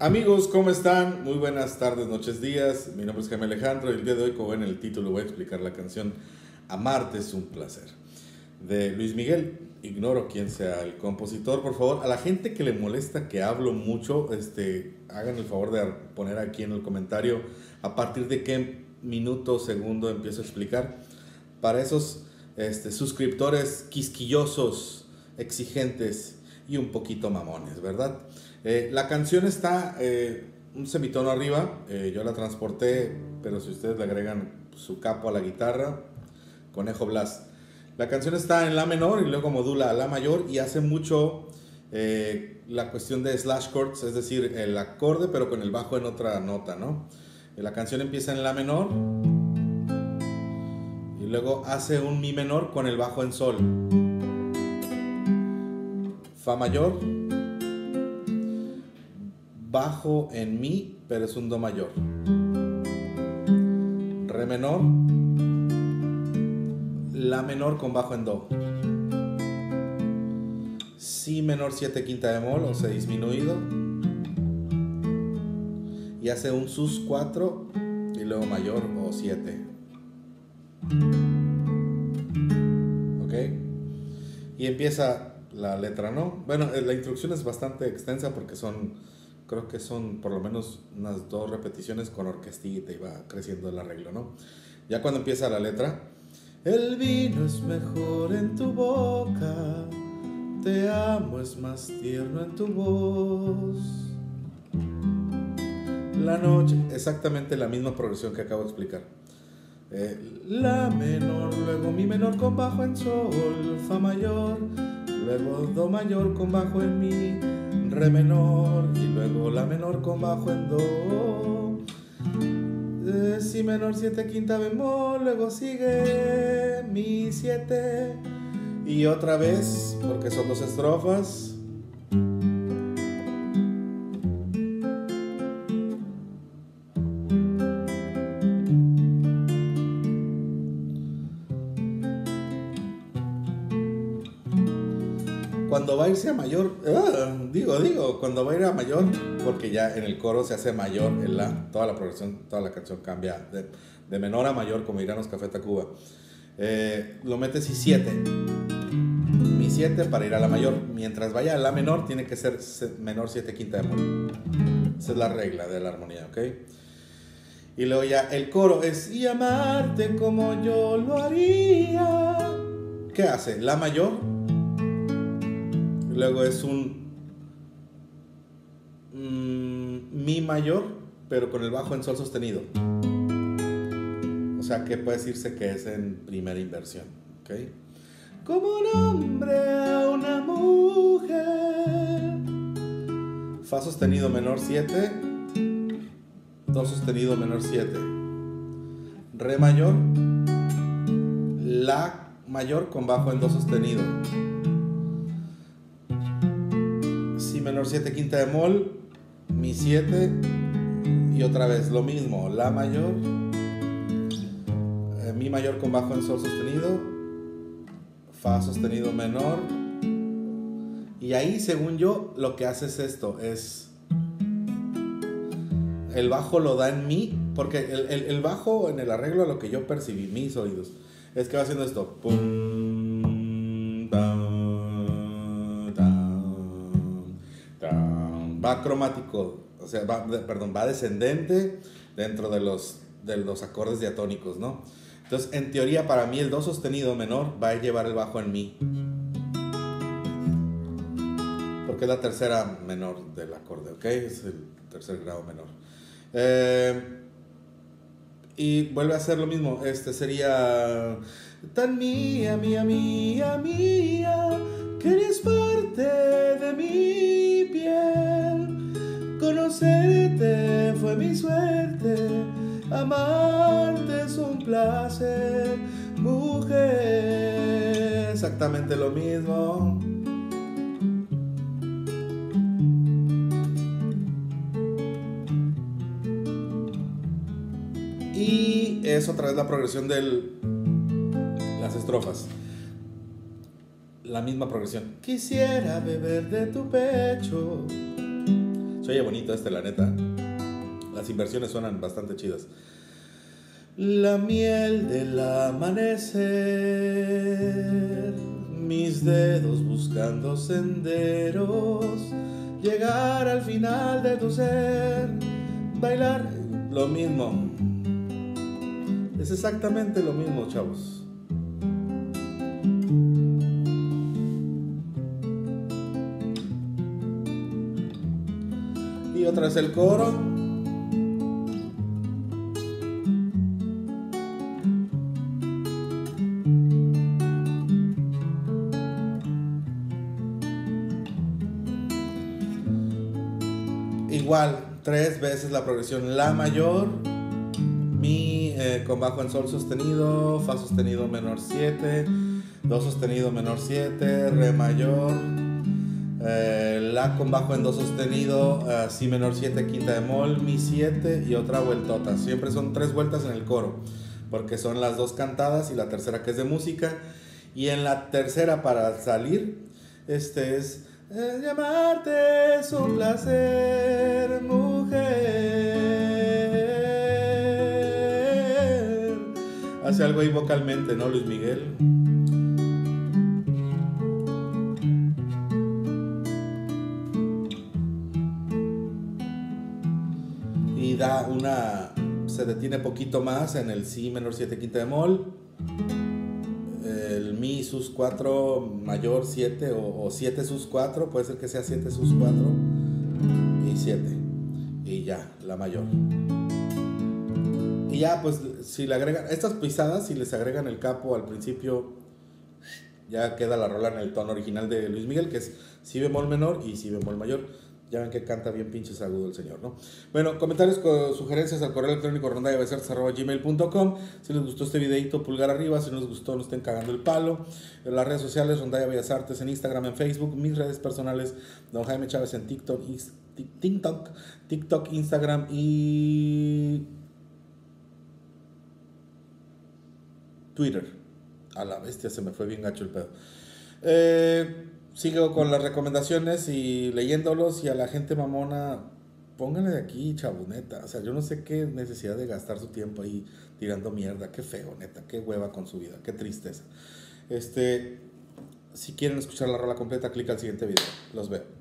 Amigos, ¿cómo están? Muy buenas tardes, noches, días. Mi nombre es Jaime Alejandro y el día de hoy, como ven en el título, voy a explicar la canción Amarte es un placer de Luis Miguel. Ignoro quién sea el compositor. Por favor, a la gente que le molesta que hablo mucho, este, hagan el favor de poner aquí en el comentario a partir de qué minuto o segundo empiezo a explicar. Para esos este, suscriptores quisquillosos, exigentes y un poquito mamones, ¿verdad? Eh, la canción está eh, un semitono arriba, eh, yo la transporté, pero si ustedes le agregan su capo a la guitarra, Conejo Blas. La canción está en La menor y luego modula a La mayor y hace mucho la cuestión de slash chords, es decir, el acorde pero con el bajo en otra nota, ¿no? La canción empieza en La menor y luego hace un Mi menor con el bajo en Sol. Fa mayor bajo en mi, pero es un do mayor. Re menor, la menor con bajo en do. Si menor 7 quinta bemol o 6 disminuido. Y hace un sus 4 y luego mayor o 7. ¿Ok? Y empieza la letra, ¿no? Bueno, la instrucción es bastante extensa porque son creo que son por lo menos unas dos repeticiones con orquestita y va creciendo el arreglo, ¿no? Ya cuando empieza la letra, el vino es mejor en tu boca, te amo es más tierno en tu voz. La noche, exactamente la misma progresión que acabo de explicar. Eh, la menor, luego mi menor con bajo en sol, fa mayor, luego do mayor con bajo en mi, re menor y luego la menor con bajo en do. Eh, si menor 7 quinta bemol, luego sigue mi 7 y otra vez, porque son dos estrofas. Cuando va a irse a mayor, ah, digo, digo, cuando va a ir a mayor, porque ya en el coro se hace mayor en la, toda la progresión, toda la canción cambia de, menor a mayor, como dirán los Café Tacuba. Eh, lo metes y 7. Mi 7 para ir a la mayor. Mientras vaya a la menor, tiene que ser menor 7 quinta de bemol. Esa es la regla de la armonía, ¿ok? Y luego ya el coro es y amarte como yo lo haría. ¿Qué hace? La mayor Luego es un mm, Mi mayor, pero con el bajo en Sol sostenido. O sea que puede decirse que es en primera inversión. ¿okay? Como un hombre a una mujer. Fa sostenido menor 7. Do sostenido menor 7. Re mayor. La mayor con bajo en Do sostenido menor 7 quinta de mol, mi 7 y otra vez lo mismo, la mayor, eh, mi mayor con bajo en sol sostenido, fa sostenido menor y ahí según yo lo que hace es esto, es el bajo lo da en mi, porque el, el bajo en el arreglo a lo que yo percibí, mis oídos, es que va haciendo esto, pum, va cromático, o sea, perdón, va descendente dentro de los, de los acordes diatónicos, ¿no? Entonces, en teoría, para mí el do sostenido menor va a llevar el bajo en mi. Porque es la tercera menor del acorde, ¿ok? Es el tercer grado menor. Eh, y vuelve a ser lo mismo. Este sería tan mía, mía, mía, mía, que eres parte de mi piel. Conocerte fue mi suerte, amarte es un placer, mujer. Exactamente lo mismo. Y es otra vez la progresión de las estrofas. La misma progresión. Quisiera beber de tu pecho Se oye bonito este, la neta. Las inversiones suenan bastante chidas. La miel del amanecer, mis dedos buscando senderos, llegar al final de tu ser, bailar, lo mismo. Es exactamente lo mismo, chavos. Vez el coro. igual, tres veces la progresión La mayor, Mi eh, con bajo en Sol sostenido, Fa sostenido menor 7, Do sostenido menor 7, Re mayor, eh, La con bajo en Do sostenido, uh, Si menor 7, quinta bemol, Mi 7 y otra vueltota. Siempre son tres vueltas en el coro, porque son las dos cantadas y la tercera que es de música. Y en la tercera para salir, este es el llamarte es un placer, mujer. Hace algo ahí vocalmente, ¿no, Luis Miguel? Da una. Se detiene poquito más en el Si menor 7 quinta de mol el Mi sus 4 mayor 7 o, 7 sus 4, puede ser que sea 7 sus 4 y 7. Y ya, la mayor. Y ya, pues si le agregan estas pisadas, si les agregan el capo al principio, ya queda la rola en el tono original de Luis Miguel, que es Si bemol menor y Si bemol mayor ya ven que canta bien pinches agudo el señor, ¿no? Bueno, comentarios, sugerencias al correo electrónico gmail.com Si les gustó este videito, pulgar arriba. Si no les gustó, no estén cagando el palo. En las redes sociales, Rondaya Bellas Artes en Instagram, en Facebook. Mis redes personales, Don Jaime Chávez en TikTok, TikTok, TikTok Instagram y Twitter. A la bestia, se me fue bien gacho el pedo. Eh sigo con las recomendaciones y leyéndolos y a la gente mamona, pónganle de aquí, chabuneta. O sea, yo no sé qué necesidad de gastar su tiempo ahí tirando mierda. Qué feo, neta. Qué hueva con su vida. Qué tristeza. Este, si quieren escuchar la rola completa, clic al siguiente video. Los veo.